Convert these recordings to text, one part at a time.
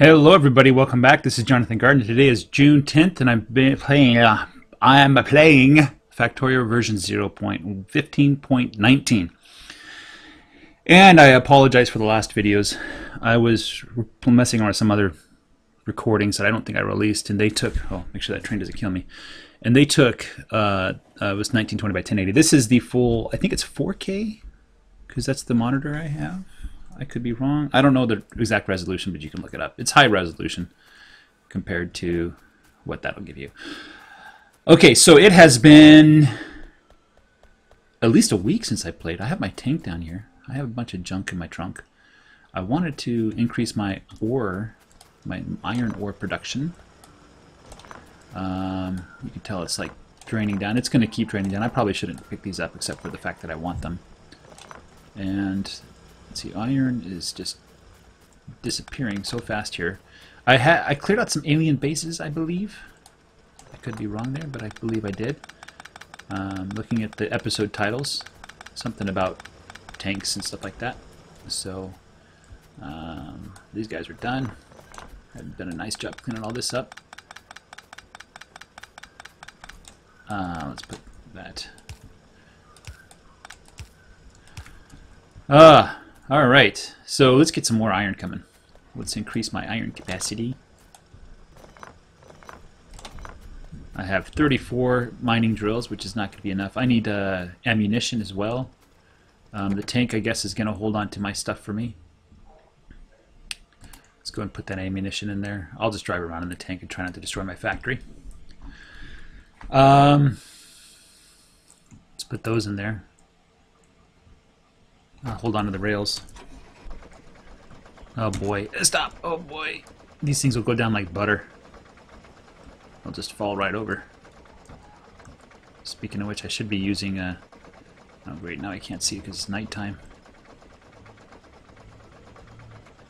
Hello, everybody. Welcome back. This is Jonathan Gardner. Today is June 10th, and I'm playing. Uh, I am playing Factorio version 0.15.19. And I apologize for the last videos. I was messing around with some other recordings that I don't think I released, and they took. Oh, make sure that train doesn't kill me. And they took. Uh, uh, it was 1920 by 1080. This is the full. I think it's 4K, because that's the monitor I have. I could be wrong. I don't know the exact resolution, but you can look it up. It's high resolution compared to what that'll give you. Okay, so it has been at least a week since I played. I have my tank down here. I have a bunch of junk in my trunk. I wanted to increase my ore, my iron ore production. Um, you can tell it's like draining down. It's going to keep draining down. I probably shouldn't pick these up except for the fact that I want them. And see, iron is just disappearing so fast here. I had I cleared out some alien bases, I believe. I could be wrong there, but I believe I did. Um, looking at the episode titles, something about tanks and stuff like that. So um, these guys are done. I've done a nice job cleaning all this up. Uh, let's put that. Ah, Alright, so let's get some more iron coming. Let's increase my iron capacity. I have 34 mining drills, which is not going to be enough. I need uh, ammunition as well. Um, the tank, I guess, is going to hold on to my stuff for me. Let's go and put that ammunition in there. I'll just drive around in the tank and try not to destroy my factory. Um, let's put those in there. I'll hold on to the rails. Oh boy. Stop! Oh boy. These things will go down like butter. They'll just fall right over. Speaking of which, I should be using a... Oh great, now I can't see because it's nighttime.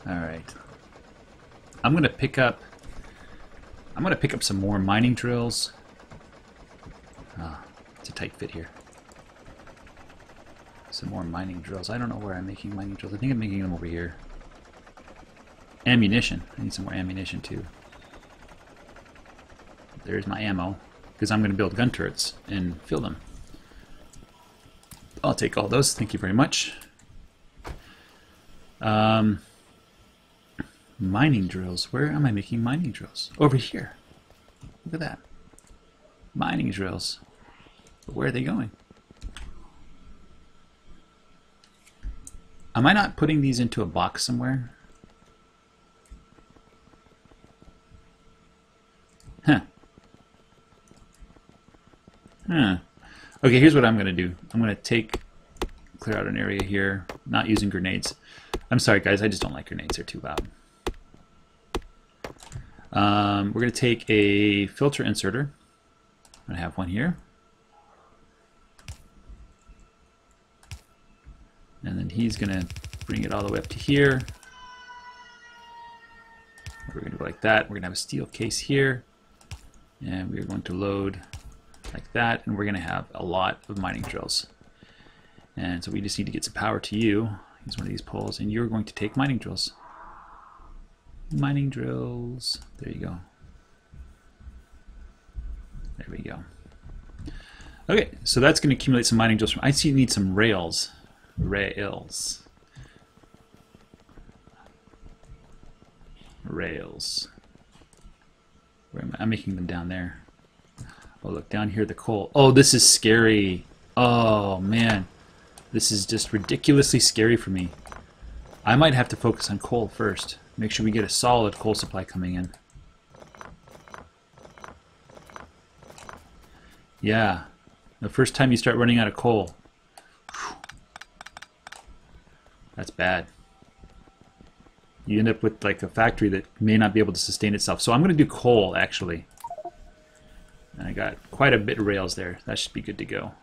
Alright. I'm gonna pick up... I'm gonna pick up some more mining drills. Ah, it's a tight fit here some more mining drills. I don't know where I'm making mining drills. I think I'm making them over here. Ammunition. I need some more ammunition too. There's my ammo. Because I'm going to build gun turrets and fill them. I'll take all those. Thank you very much. Um, mining drills. Where am I making mining drills? Over here. Look at that. Mining drills. But where are they going? Am I not putting these into a box somewhere? Huh. Huh. Okay, here's what I'm going to do. I'm going to take, clear out an area here, not using grenades. I'm sorry, guys, I just don't like grenades. They're too loud. Um, we're going to take a filter inserter. I have one here. And then he's going to bring it all the way up to here. We're going to go like that. We're going to have a steel case here. And we're going to load like that. And we're going to have a lot of mining drills. And so we just need to get some power to you. Use one of these poles. And you're going to take mining drills. Mining drills. There you go. There we go. Okay, so that's going to accumulate some mining drills. From I see you need some rails rails rails where am I? I'm making them down there. Oh look down here the coal. Oh this is scary. Oh man. This is just ridiculously scary for me. I might have to focus on coal first. Make sure we get a solid coal supply coming in. Yeah. The first time you start running out of coal That's bad. You end up with like a factory that may not be able to sustain itself. So I'm going to do coal, actually. And I got quite a bit of rails there. That should be good to go.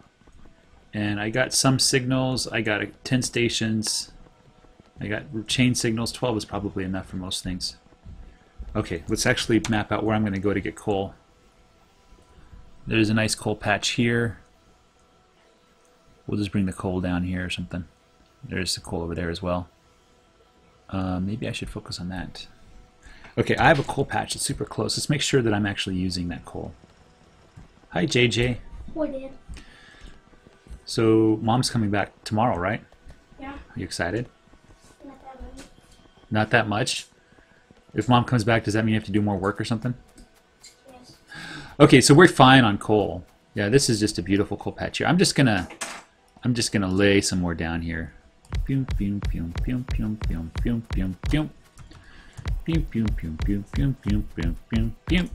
And I got some signals. I got 10 stations. I got chain signals. 12 is probably enough for most things. Okay, let's actually map out where I'm going to go to get coal. There's a nice coal patch here. We'll just bring the coal down here or something. There's the coal over there as well. Uh, maybe I should focus on that. Okay, I have a coal patch that's super close. Let's make sure that I'm actually using that coal. Hi, JJ. What did? So, mom's coming back tomorrow, right? Yeah. Are you excited? Not that many. Not that much. If mom comes back, does that mean you have to do more work or something? Yes. Okay, so we're fine on coal. Yeah, this is just a beautiful coal patch here. I'm just gonna, I'm just gonna lay some more down here. Pew, pew, pew, pew, pew. Pew, pew, pew, pew, pew, pew, pew, pew, pew.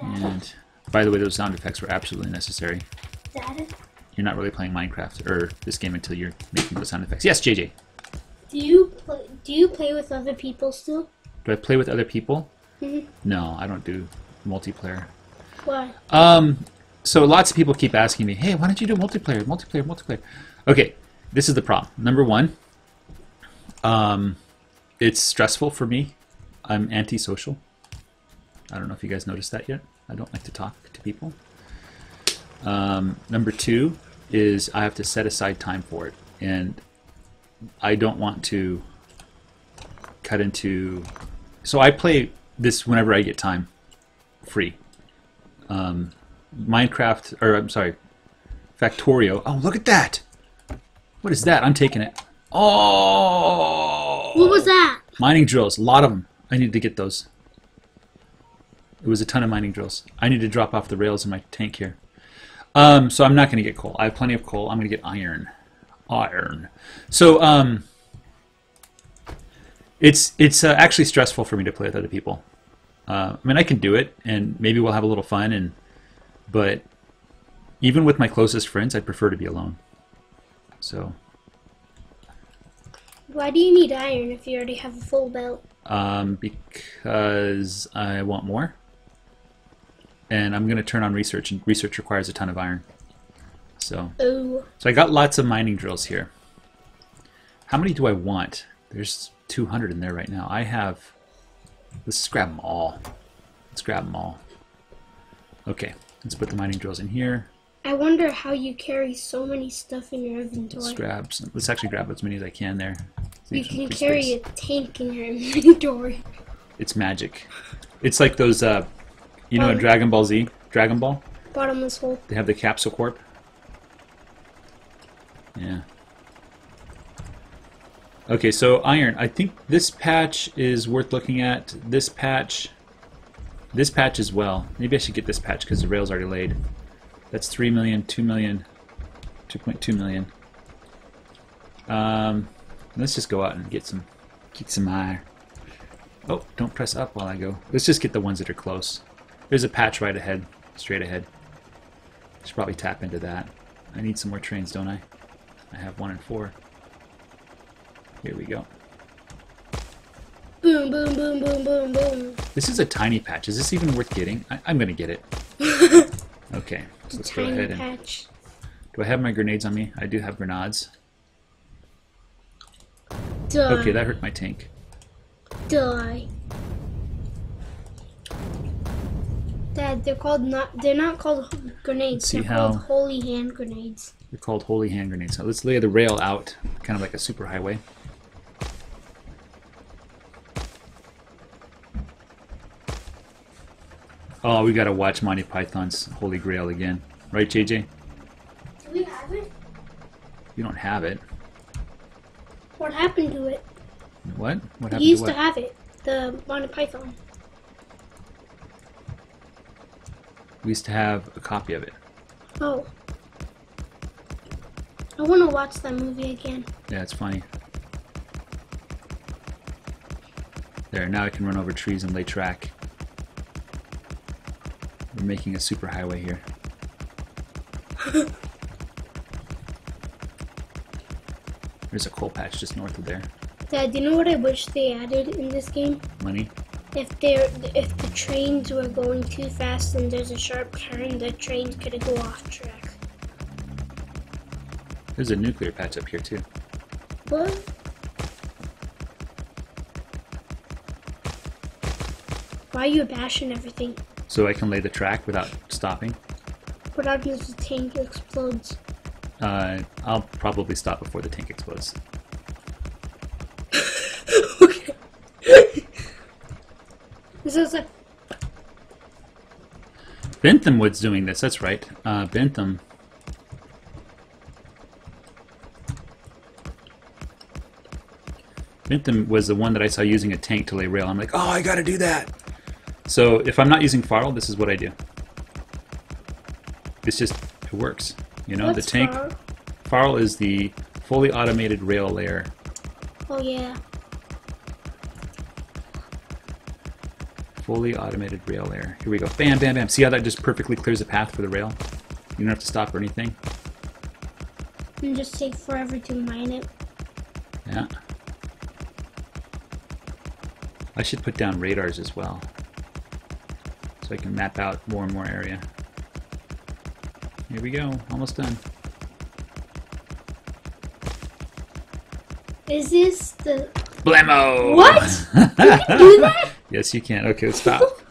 And by the way, those sound effects were absolutely necessary. Dad, You're not really playing Minecraft or this game until you're making those sound effects. Yes, JJ. do you play, do you play with other people still? Do I play with other people? Mhm. No, I don't do multiplayer. Why? Um, so lots of people keep asking me, "Hey, why don't you do multiplayer? Multiplayer, multiplayer." Okay, this is the problem. Number one, um, it's stressful for me. I'm antisocial. I don't know if you guys noticed that yet. I don't like to talk to people. Um, number two is I have to set aside time for it, and I don't want to cut into. So I play this whenever I get time, free. Um, Minecraft, or I'm sorry, Factorio. Oh, look at that! What is that? I'm taking it. Oh! What was that? Mining drills, a lot of them. I need to get those. It was a ton of mining drills. I need to drop off the rails in my tank here. Um, so I'm not going to get coal. I have plenty of coal. I'm going to get iron. Iron. So um, it's it's uh, actually stressful for me to play with other people. Uh, I mean, I can do it, and maybe we'll have a little fun. And but even with my closest friends, I'd prefer to be alone. So Why do you need iron if you already have a full belt? um, because I want more. And I'm going to turn on research, and research requires a ton of iron. So, Oh, so I got lots of mining drills here. How many do I want? There's 200 in there right now. I have. Let's grab them all. Let's grab them all. Okay, let's put the mining drills in here. I wonder how you carry so many stuff in your inventory. Let's grab. Some, let's actually grab as many as I can there. You can carry space. a tank in your inventory. It's magic. It's like those. Uh, you know, in Um, Dragon Ball Z, Dragon Ball. Bottomless hole. They have the capsule corp. Yeah. Okay, so iron. I think this patch is worth looking at. This patch. This patch as well. Maybe I should get this patch because the rail's already laid. That's 3 million, 2 million, 2.2 million. Um, let's just go out and get some, get some iron. Oh, don't press up while I go. Let's just get the ones that are close. There's a patch right ahead, straight ahead. Should probably tap into that. I need some more trains, don't I? I have one and four. Here we go. Boom, boom, boom, boom, boom, boom. This is a tiny patch. Is this even worth getting? I, I'm gonna get it. Okay, so let's go ahead and. patch. Do I have my grenades on me? I do have grenades. Die. Okay, that hurt my tank. Die. Dad, they're called not. They're not called grenades. Let's see they're how- called holy hand grenades. They're called holy hand grenades. So let's lay the rail out, kind of like a superhighway. Oh, we gotta watch Monty Python's Holy Grail again. Right, JJ? Do we have it? You don't have it. What happened to it? What? What happened You used to to have it. The Monty Python. we used to have a copy of it. Oh. I want to watch that movie again. Yeah, it's funny. There, now I can run over trees and lay track. We're making a superhighway here. There's a coal patch just north of there. Dad, do you know what I wish they added in this game? Money. If they're if the trains were going too fast and there's a sharp turn, the trains could go off track. There's a nuclear patch up here too. What? Why are you bashing everything? So I can lay the track without stopping? What happens if the tank explodes? Uh, I'll probably stop before the tank explodes. okay. this is a... Bentham was doing this, that's right. Uh, Bentham. Bentham was the one that I saw using a tank to lay rail. I'm like, oh, I gotta do that! So if I'm not using Farl, this is what I do. It's just it works. You know, What's the tank. Farl? Farl is the fully automated rail layer. Oh yeah. Fully automated rail layer. Here we go. Bam, bam, bam. See how that just perfectly clears the path for the rail? You don't have to stop or anything. And just take forever to mine it. Yeah. I should put down radars as well. So I can map out more and more area. Here we go. Almost done. Is this the Blammo! What? You do that? yes, you can. Okay, let's stop.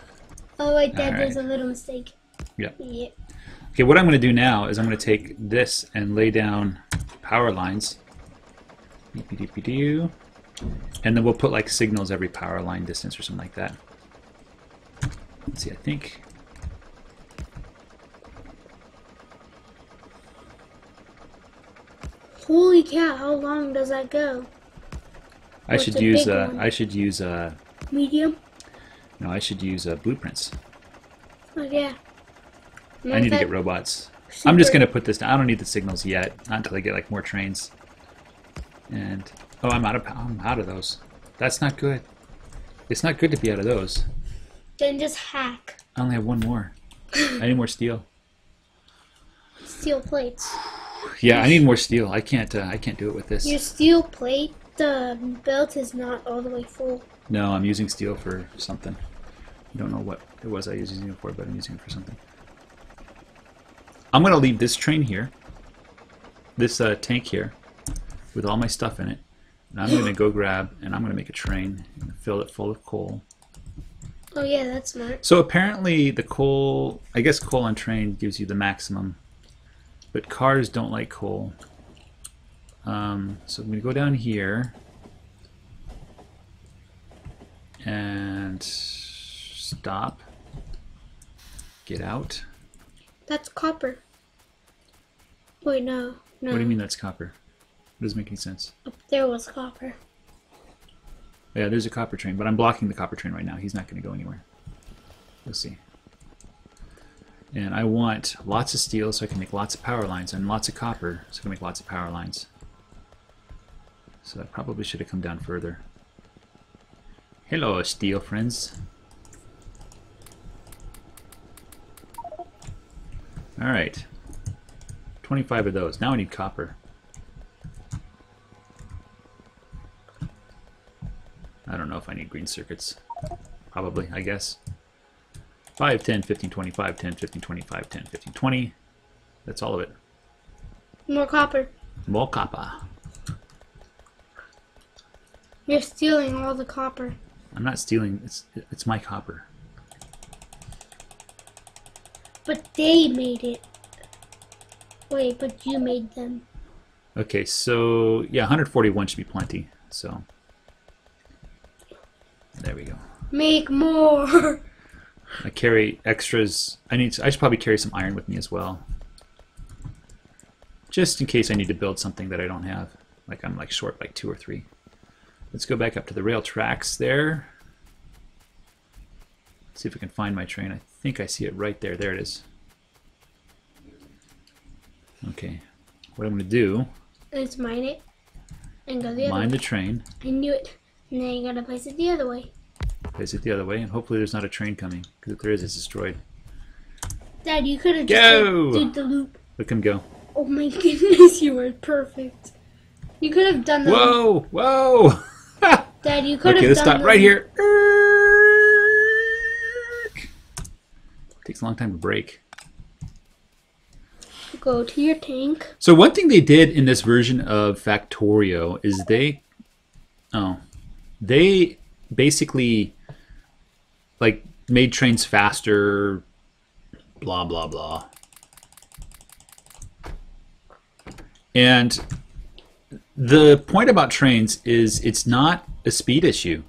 Oh wait, Dad, All there's a little mistake. Yep. Yeah. Okay, what I'm going to do now is I'm going to take this and lay down power lines. And then we'll put like signals every power line distance or something like that. Let's see, I think. Holy cow! How long does that go? I should a use big uh, one? I should use a. Medium. no, I should use uh, blueprints. Oh yeah. I need to get robots. I'm just gonna put this down. I don't need the signals yet, not until I get like more trains. And oh, I'm out of I'm out of those. That's not good. It's not good to be out of those. Then just hack I only have one more. I need more steel. steel plates. Yeah, I need more steel. I can't. Uh, I can't do it with this. Your steel plate, the belt is not all the way full. No, I'm using steel for something. I don't know what it was I was using it for, but I'm using it for something. I'm gonna leave this train here, this uh, tank here, with all my stuff in it, and I'm gonna go grab and I'm gonna make a train and fill it full of coal. Oh yeah, that's smart. So apparently the coal, I guess coal on train gives you the maximum, but cars don't like coal. Um, so I'm going to go down here and stop, get out. That's copper. Wait, no, no. What do you mean that's copper? It doesn't make any sense. Up there was copper. Yeah, there's a copper train, but I'm blocking the copper train right now. He's not going to go anywhere. We'll see. And I want lots of steel so I can make lots of power lines, and lots of copper so I can make lots of power lines. So that probably should have come down further. Hello, steel friends. Alright. 25 of those. Now I need copper. Green circuits. Probably, I guess. 5, 10, 15, 25, 10, 15, 25, 10, 15, 20. That's all of it. More copper. More copper. You're stealing all the copper. I'm not stealing. It's it's my copper. But they made it. Wait, but you made them. Okay, so yeah, 141 should be plenty. So there we go. Make more. I carry extras. I need. To, I should probably carry some iron with me as well, just in case I need to build something that I don't have. Like I'm like short like two or three. Let's go back up to the rail tracks there. See if I can find my train. I think I see it right there. There it is. Okay, what I'm going to do, Let's mine it. And go the other mine the train, I knew it. And then you gotta place it the other way. Place it the other way, and hopefully there's not a train coming. Because if there is, it's destroyed. Dad, you could have Go! just did the loop. Look him go. Oh my goodness, you were perfect. You could have done the Whoa! Whoa! Dad, you could okay, have let's stop right here. Takes a long time to break. Go to your tank. So one thing they did in this version of Factorio is they, oh, they basically like made trains faster. Blah blah blah. And the point about trains is it's not a speed issue.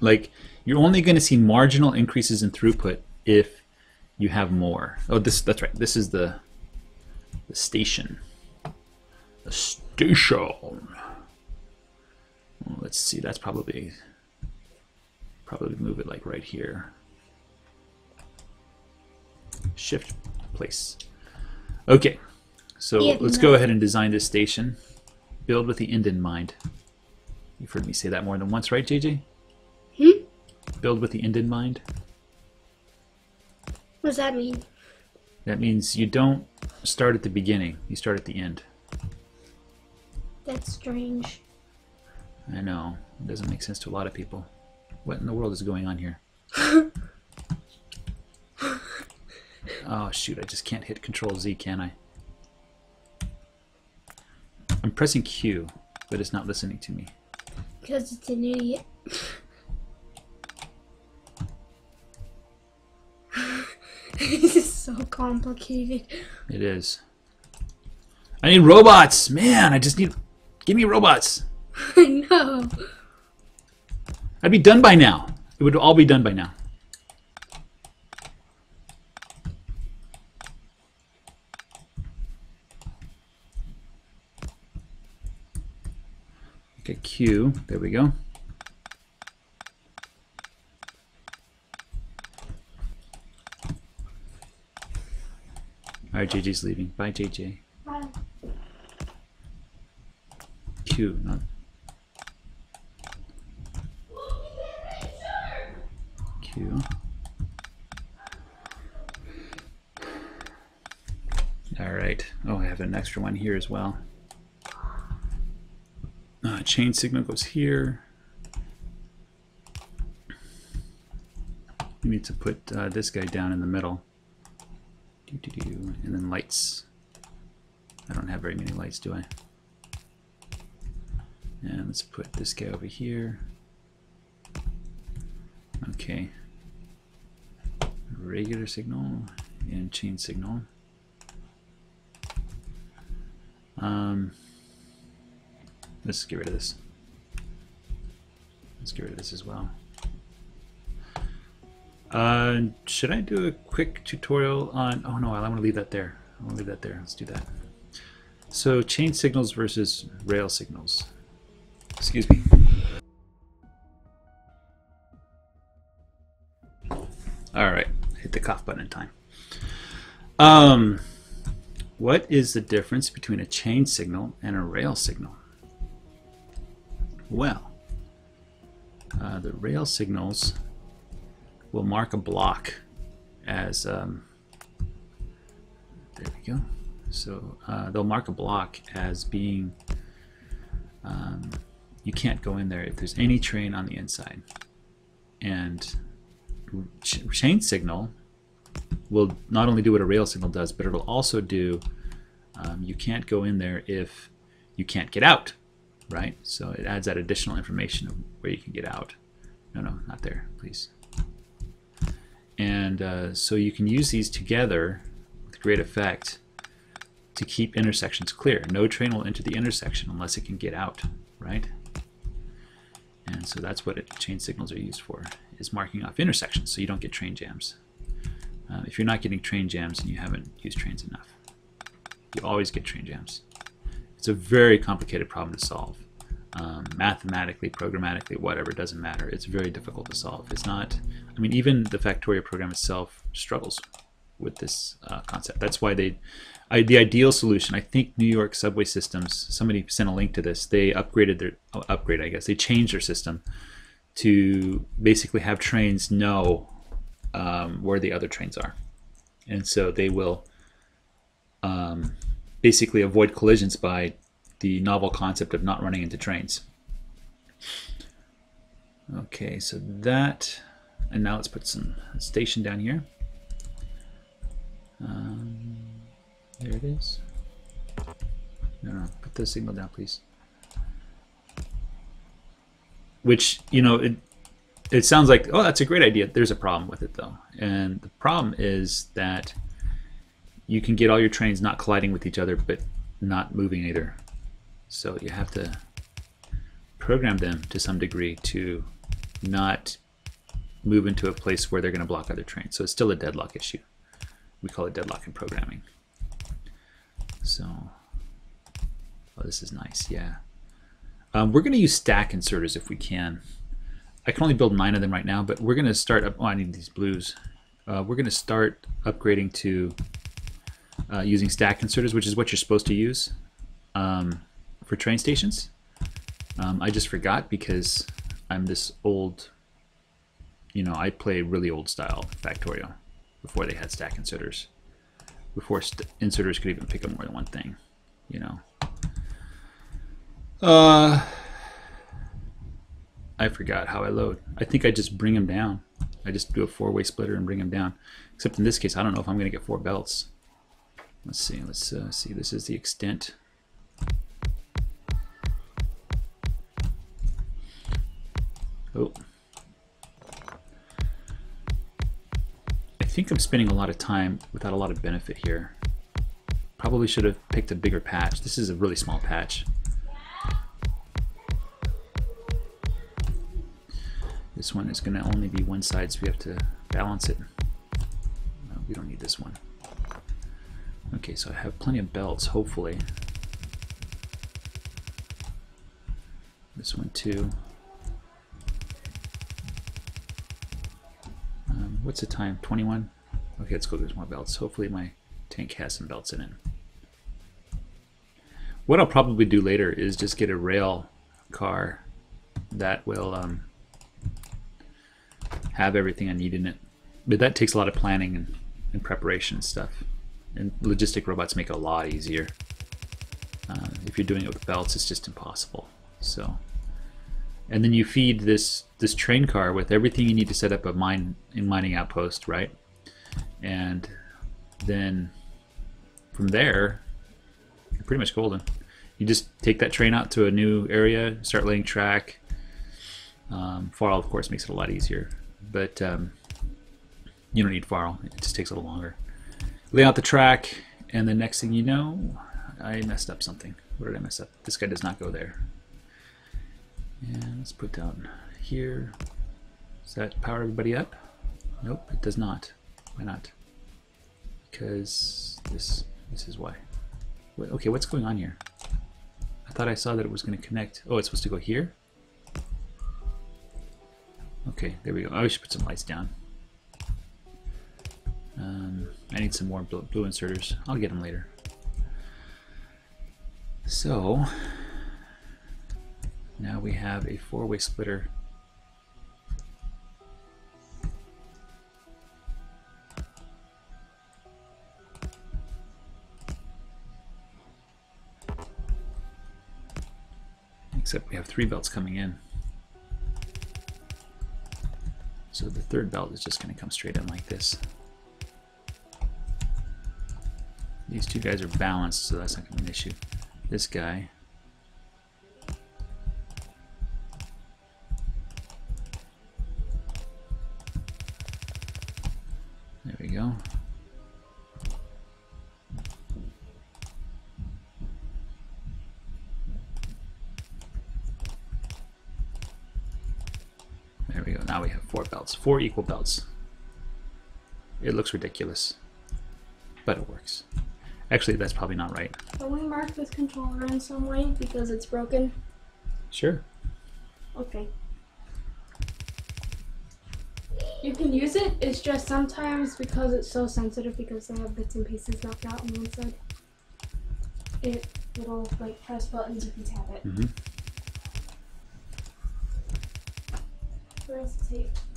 Like you're only going to see marginal increases in throughput if you have more. Oh, this that's right. This is the the station. The station. Let's see. That's probably probably move it like right here. Shift place. Okay. So Yeah, let's go ahead and design this station. Build with the end in mind. You've heard me say that more than once, right, JJ? Hmm? Build with the end in mind. What does that mean? That means you don't start at the beginning, you start at the end. That's strange. I know. It doesn't make sense to a lot of people. What in the world is going on here? oh shoot, I just can't hit Control Z, can I? I'm pressing Q, but it's not listening to me. Because it's an idiot. this is so complicated. It is. I need robots! Man, I just need. Give me robots! I know. I'd be done by now. It would all be done by now. Okay, Q. There we go. All right, JJ's leaving. Bye, JJ. Bye. Q, not All right. Oh, I have an extra one here as well. Uh, chain signal goes here. We need to put uh, this guy down in the middle. Doo -doo -doo. And then lights. I don't have very many lights, do I? And let's put this guy over here. Okay. Regular signal and chain signal. Um, let's get rid of this. Let's get rid of this as well. Uh, should I do a quick tutorial on? Oh no, I want to leave that there. I want to leave that there. Let's do that. So chain signals versus rail signals. Excuse me. All right, hit the cough button in time. Um, what is the difference between a chain signal and a rail signal? Well, uh, the rail signals will mark a block as um, there we go. So uh, they'll mark a block as being um, you can't go in there if there's any train on the inside. And chain signal will not only do what a rail signal does, but it'll also do um, you can't go in there if you can't get out, right? So it adds that additional information of where you can get out. No, no, not there, please. And uh, so you can use these together with great effect to keep intersections clear. No train will enter the intersection unless it can get out, right? And so that's what it, chain signals are used for, is marking off intersections so you don't get train jams. Uh, if you're not getting train jams, and you haven't used trains enough. You always get train jams. It's a very complicated problem to solve. Um, mathematically, programmatically, whatever, doesn't matter. It's very difficult to solve. It's not, I mean, even the Factorio program itself struggles with this uh, concept. That's why they, I, the ideal solution, I think New York subway systems, somebody sent a link to this, they upgraded their, upgrade, I guess, they changed their system to basically have trains know um, where the other trains are. And so they will um, basically avoid collisions by the novel concept of not running into trains. Okay, so that, and now let's put some station down here. Um, there it is. No, no, put the signal down, please. Which, you know, it, it sounds like, oh, that's a great idea. There's a problem with it, though. And the problem is that you can get all your trains not colliding with each other, but not moving either. So you have to program them to some degree to not move into a place where they're going to block other trains. So it's still a deadlock issue. we call it deadlock in programming. So, oh, this is nice, yeah. Um, we're going to use stack inserters if we can. I can only build nine of them right now, but we're going to start up. Oh, I need these blues. Uh, we're going to start upgrading to uh, using stack inserters, which is what you're supposed to use um, for train stations. Um, I just forgot because I'm this old, you know, I play really old style Factorio before they had stack inserters, before inserters could even pick up more than one thing, you know. Uh, I forgot how I load. I think I just bring them down. I just do a four-way splitter and bring them down. Except in this case, I don't know if I'm going to get four belts. Let's see. Let's uh, see. This is the extent. Oh. I think I'm spending a lot of time without a lot of benefit here. Probably should have picked a bigger patch. This is a really small patch. This one is going to only be one side, so we have to balance it. No, we don't need this one. Okay, so I have plenty of belts, hopefully. This one too. Um, what's the time? 21? Okay, let's go get more belts. Hopefully my tank has some belts in it. What I'll probably do later is just get a rail car that will um, have everything I need in it. But that takes a lot of planning and, and preparation and stuff. And logistic robots make it a lot easier. Uh, if you're doing it with belts, it's just impossible. So, and then you feed this this train car with everything you need to set up a mine in mining outpost, right? And then from there, you're pretty much golden. You just take that train out to a new area, start laying track. Um, Farl, of course, makes it a lot easier but um, you don't need Farl. It just takes a little longer. Lay out the track, and the next thing you know, I messed up something. What did I mess up? This guy does not go there. And let's put down here. Does that power everybody up? Nope, it does not. Why not? Because this this is why. okay, what's going on here? I thought I saw that it was going to connect. Oh, it's supposed to go here? Okay, there we go. I should put some lights down. Um, I need some more blue, blue inserters. I'll get them later. So, now we have a four-way splitter. Except we have three belts coming in. So the third belt is just going to come straight in like this. These two guys are balanced, so that's not going to be an issue. This guy four equal belts. It looks ridiculous, but it works. Actually, that's probably not right. Can we mark this controller in some way because it's broken? Sure. Okay. You can use it, it's just sometimes because it's so sensitive because they have bits and pieces knocked out on one side. It will like press buttons if you tap it. Mm -hmm. Where's the tape?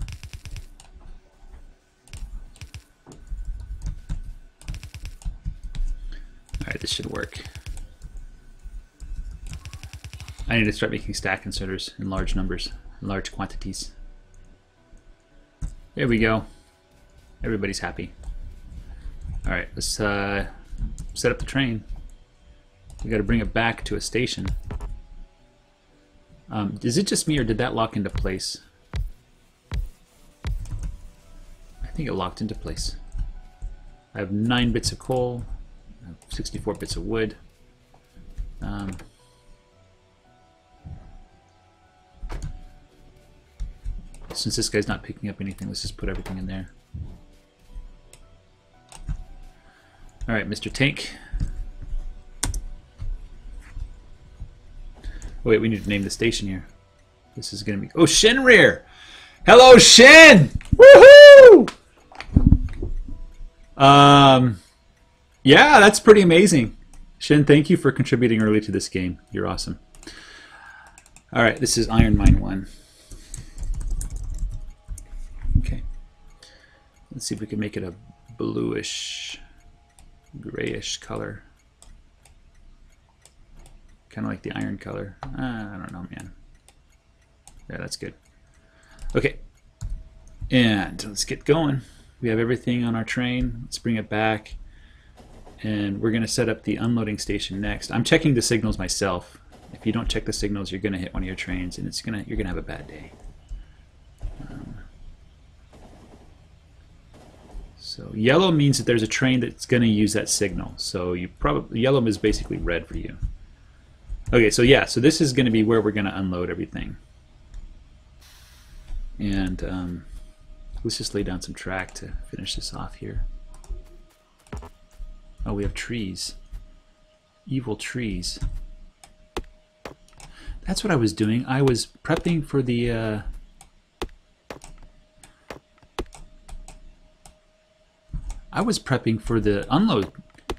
This should work. I need to start making stack inserters in large numbers, in large quantities. There we go. Everybody's happy. Alright, let's uh, set up the train. We gotta bring it back to a station. Um, is it just me or did that lock into place? I think it locked into place. I have 9 bits of coal, 64 bits of wood. Um, since this guy's not picking up anything, let's just put everything in there. All right, Mr. Tank. Oh, wait, we need to name the station here. This is going to be... Oh, Shenrir! Hello, Shen! Woohoo! Um, yeah, that's pretty amazing. Shen, thank you for contributing early to this game. You're awesome. All right, this is Iron Mine 1. Okay. Let's see if we can make it a bluish, grayish color. Kind of like the iron color. Uh, I don't know, man. Yeah, that's good. Okay. And let's get going. We have everything on our train. Let's bring it back. And we're going to set up the unloading station next. I'm checking the signals myself. If you don't check the signals, you're going to hit one of your trains, and it's gonna you're going to have a bad day. Um, so yellow means that there's a train that's going to use that signal. So you probably yellow is basically red for you. Okay, so yeah, so this is going to be where we're going to unload everything. And um, let's just lay down some track to finish this off here. Oh, we have trees. Evil trees. That's what I was doing. I was prepping for the... Uh, I was prepping for the unload.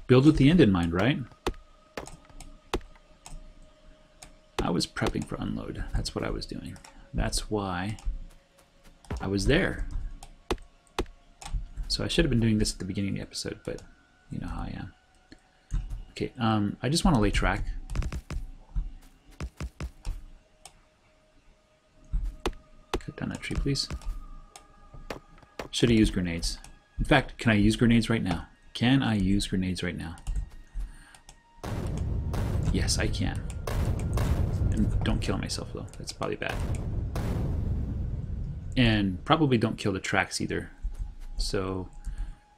Build with the end in mind, right? I was prepping for unload. That's what I was doing. That's why I was there. So I should have been doing this at the beginning of the episode, but you know how I am. Okay, um, I just want to lay track. Cut down that tree, please. Should have used grenades. In fact, can I use grenades right now? Can I use grenades right now? Yes, I can. And don't kill myself, though. That's probably bad. And probably don't kill the tracks either. So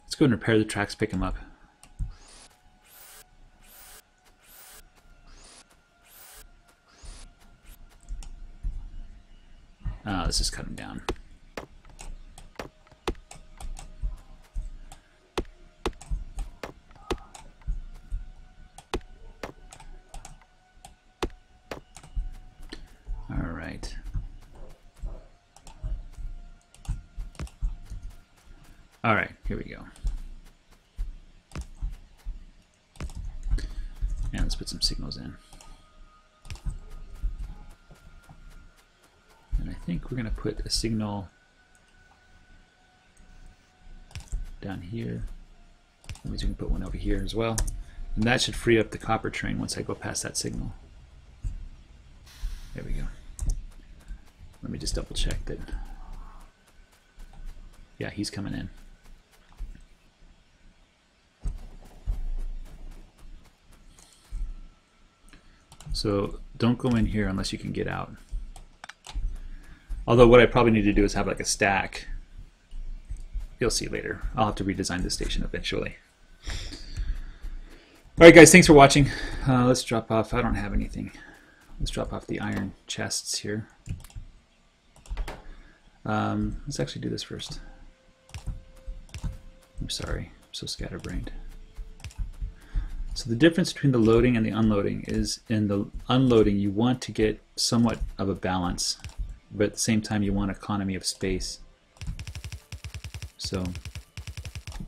let's go and repair the tracks, pick them up. Uh, let's just cut down. Put a signal down here. That means we can put one over here as well. And that should free up the copper train once I go past that signal. There we go. Let me just double check that. Yeah, he's coming in. So don't go in here unless you can get out. Although what I probably need to do is have like a stack. You'll see later. I'll have to redesign the station eventually. Alright guys, thanks for watching. Uh, let's drop off. I don't have anything. Let's drop off the iron chests here. Um, let's actually do this first. I'm sorry, I'm so scatterbrained. So the difference between the loading and the unloading is in the unloading you want to get somewhat of a balance, but at the same time you want economy of space. So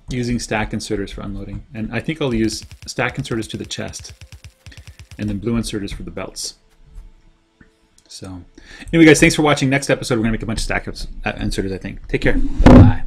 using stack inserters for unloading. And I think I'll use stack inserters to the chest and then blue inserters for the belts. So anyway guys, thanks for watching. Next episode we're going to make a bunch of stack uh, inserters I think. Take care. Bye.